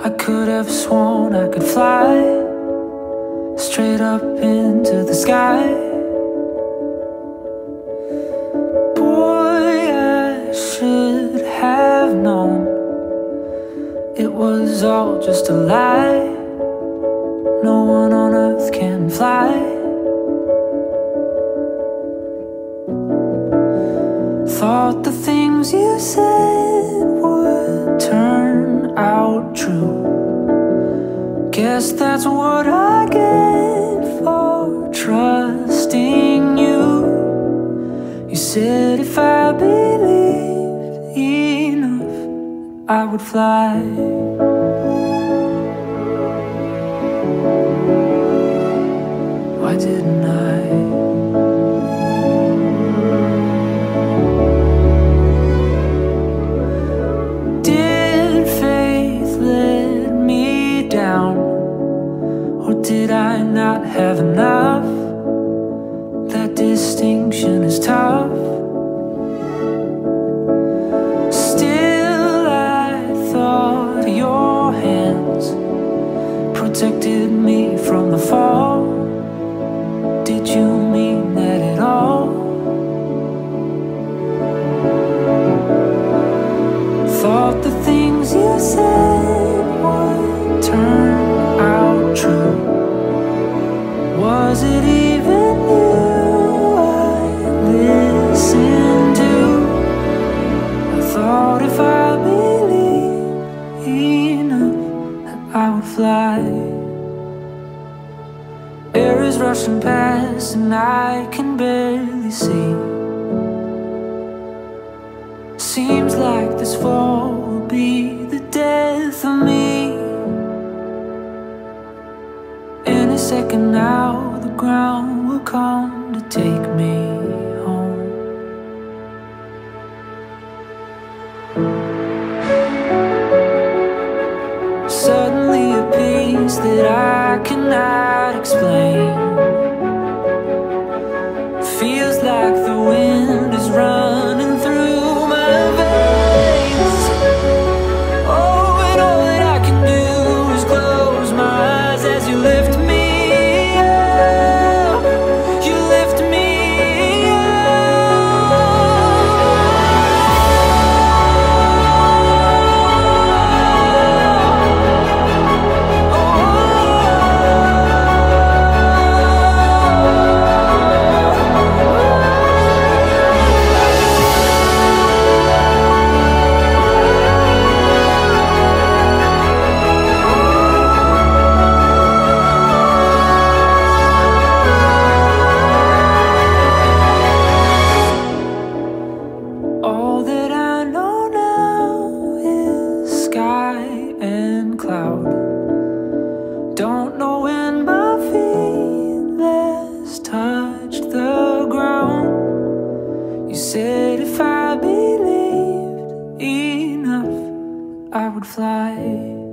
I could have sworn I could fly straight up into the sky. It was all just a lie. No one on earth can fly. Thought the things you said would turn out true. Guess that's what I get for trusting you. You said if I believed I would fly. Why didn't I? Did faith let me down? Or did I not have enough? That distinction is tough. Rushing past and I can barely see. Seems like this fall will be the death of me. Any second now, the ground will come to take me home. Suddenly, a peace that I like the wind said if I believed enough, I would fly.